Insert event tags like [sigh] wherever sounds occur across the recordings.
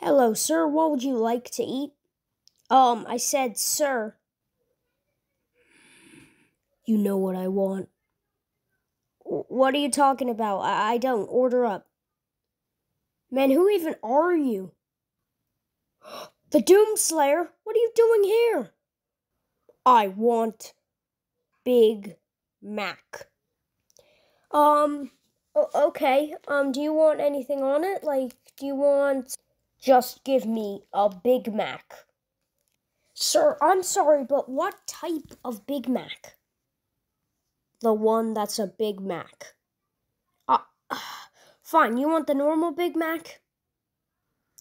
Hello, sir. What would you like to eat? Um, I said, sir. You know what I want. What are you talking about? I, I don't. Order up. Man, who even are you? [gasps] The Doomslayer? What are you doing here? I want Big Mac. Um, okay. Um, do you want anything on it? Like, do you want. Just give me a Big Mac. Sir, I'm sorry, but what type of Big Mac? The one that's a Big Mac. Uh, [sighs] fine, you want the normal Big Mac?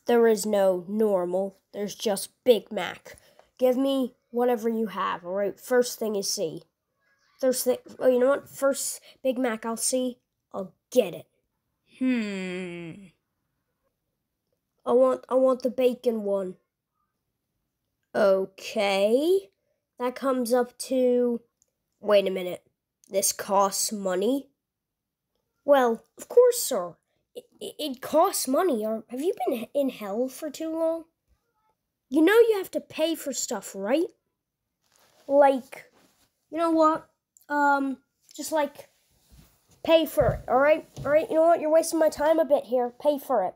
There is no normal, there's just Big Mac. Give me whatever you have, alright? First thing is C. First thing, oh, you know what? First Big Mac I'll see, I'll get it. Hmm. I want, I want the bacon one. Okay. That comes up to. Wait a minute. This costs money? Well, of course, sir. It, it, it costs money. Or have you been in hell for too long? You know you have to pay for stuff, right? Like, you know what? Um, just like pay for it, alright? Alright, you know what? You're wasting my time a bit here. Pay for it.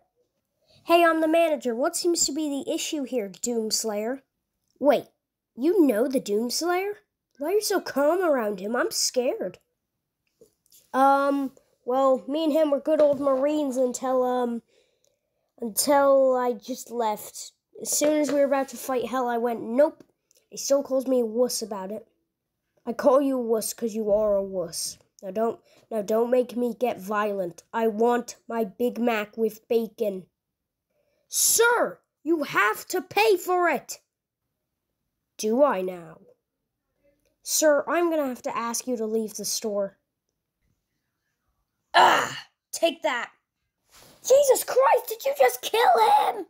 Hey, I'm the manager. What seems to be the issue here, Doomslayer? Wait, you know the Doomslayer? Why are you so calm around him? I'm scared. Um, well, me and him were good old Marines until, um, until I just left. As soon as we were about to fight hell, I went, nope. He still calls me a wuss about it. I call you a wuss because you are a wuss. Now don't, now don't make me get violent. I want my Big Mac with bacon. Sir, you have to pay for it. Do I now? Sir, I'm gonna have to ask you to leave the store. Ah! Take that! Jesus Christ, did you just kill him?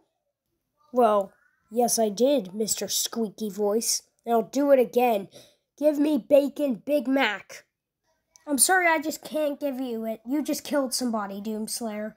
Well, yes, I did, Mr. Squeaky Voice. I'll do it again. Give me Bacon Big Mac. I'm sorry, I just can't give you it. You just killed somebody, Doomslayer.